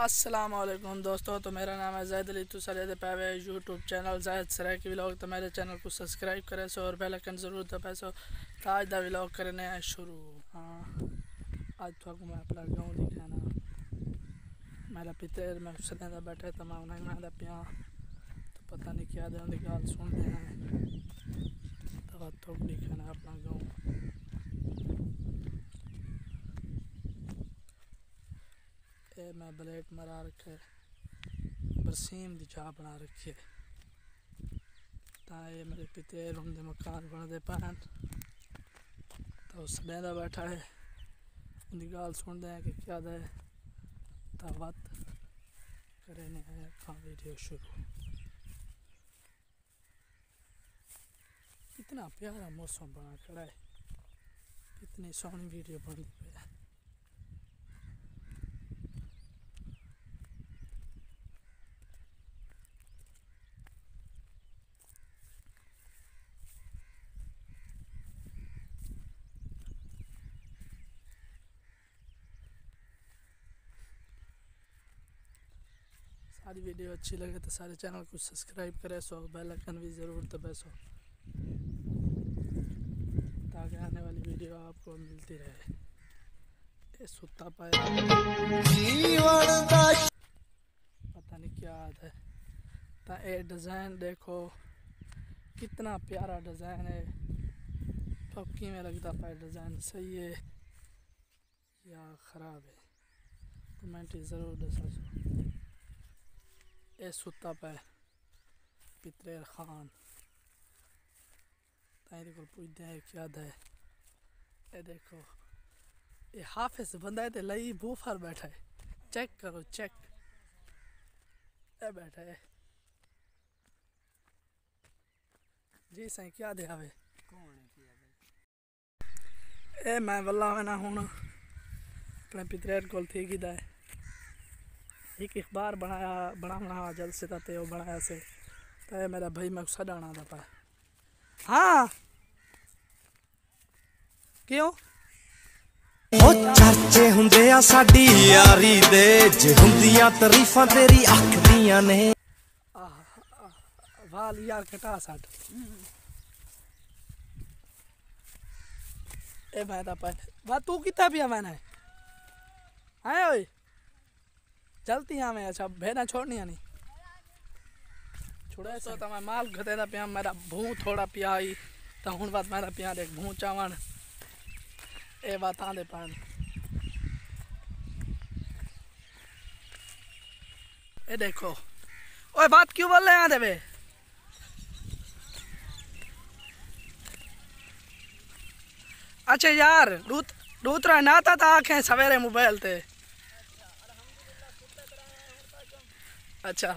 वालेकुम दोस्तों। तो मेरा नाम है जैद अली। तो सर पे यूट्यूब चैनल जैद सराय के व्लॉग तो मेरे चैनल को सब्सक्राइब करे, सो और बेल आइकन ज़रूर दबाए, सो ताज दा व्लॉग करने है शुरू। हाँ आज तो मैं अपना गाँव दिखाना। मेरा पितर मैं सदा दा बैठा मैं उन्हें मैं पिया। तो पता नहीं क्या दे उनकी गाल सुनते हैं। तो तो दिखाना अपना गाँव। मैं ब्लेड मरा रखे बरसीम की चाह बना रखी है। मेरे पिते होंगे मकान बनते पैन। तो का बैठा है। उनकी गाल सुनते हैं कि क्या दे बात करें वीडियो शुरू। कितना प्यारा मौसम बना खड़ा है। कितनी सोहनी वीडियो बनती है। सारी वीडियो अच्छी लगे तो सारे चैनल को सब्सक्राइब करें, सो बेल आइकन भी ज़रूर दबाए, सो। ताकि आने वाली वीडियो आपको मिलती रहे। सुता पाए पता नहीं क्या याद है। तो ये डिज़ाइन देखो, कितना प्यारा डिज़ाइन है। तो में लगता पाए डिज़ाइन सही है। या ख़राब है। कमेंट ज़रूर दसा सुता पे। पितरेर खान। ताई को हैं क्या ये देखो ये हाफिज बंदा है तो लई बूफर बैठा है। चेक करो चेक। ये बैठा है। जी सही क्या दे आवे ए मैं वल्ला ना हूँ अपने पितरेर को थी कि है। एक अखबार बनाया बना बना जल्द से ते वो बनाया से तो मेरा भाई मैं छड़ाना था पा हाँ क्यों ਚਰਚੇ ਹੁੰਦੇ ਆ ਸਾਡੀ ਯਾਰੀ ਦੇ ਜੇ ਹੁੰਦੀਆਂ ਤਾਰੀਫਾਂ ਤੇਰੀ ਅੱਖ ਦੀਆਂ ਨੇ ਵਾਲ ਯਾਰ ਕਟਾ ਸਾਡ ए मैं था पर वा तू कितना पिया मैंने आए ओए चलती हाँ मैं अच्छा भेड़ा छोड़नी नहीं। छोड़ा तो तब माल घते पिया, मेरा भू थोड़ा पिया आई तो हूँ बात मेरा पिया देख भू चावण। ए बात आंदे पान। ए देखो, ओए बात क्यों बोल रहे हैं देवे अच्छा यार, रूत रूतरा नाता था आँखें सवेरे मोबाइल थे अच्छा।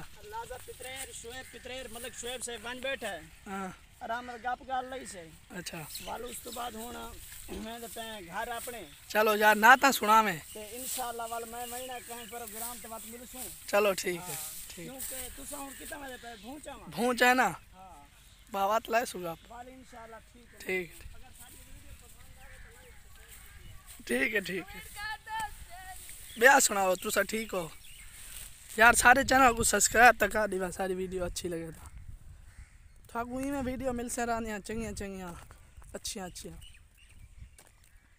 शुएब पितरेर मतलब शुएब से बन बैठा है। हाँ। आराम गप गल लई से। अच्छा। वाल उस तो बाद हुन मैं तो पे घर अपने चलो यार ना ता सुना में ते इंशाल्लाह वाल मैं महीना कहीं प्रोग्राम ते बात मिलसू। चलो ठीक है ठीक। क्योंकि तुसा हुन कितना पे भूचा मा भूच है ना? हाँ। बात लाए सुगा वाल इंशाल्लाह ठीक है। ठीक। ठीक है ठीक है। ब्याह सुनाओ तुसा ठीक हो? यार, सारे चैनल को सब्सक्राइब तक कर दिवा सारी वीडियो अच्छी लगे तो। थाकू ही में वीडियो मिल से रहा चंगिया चंगिया, अच्छिया अच्छिया।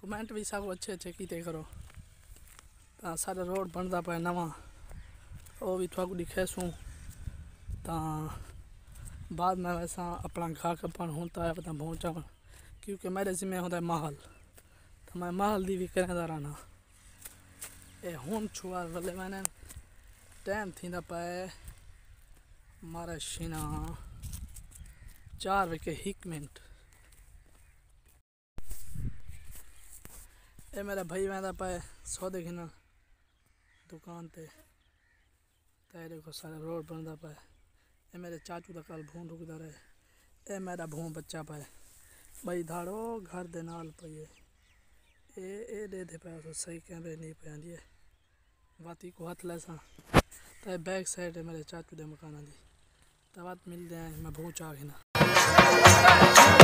कमेंट भी सब अच्छे अच्छे किते करो। तो सारे रोड बनता पाए नवा। वो भी थाकू दिखे सूँ तो बाद में वैसा अपना घा कपन होता है, पता पहुँचा क्योंकि मेरे जिम्मे होता है महल। तो मैं महल दी भी करेंदा रहना। हूँ छुआ मैंने। टाइम थी पाए। मारा शीना, चार बजे एक मिनट ये मेरा भाई वह पाए, सौदे खिना दुकान ते। तेरे को सारा रोड बनता पाए। ये मेरे चाचू का कल भून रुकता रहे ये मेरा भून बच्चा पाए। भाई धाड़ो, घर दे नाल पई ए दे दे पाए तो सही कैमरे नहीं पे है। बाती को हाथ लैसा तो बैक साइड है मेरे चाचू दे मकान दी तब मिलते हैं, मैं भूचा ना।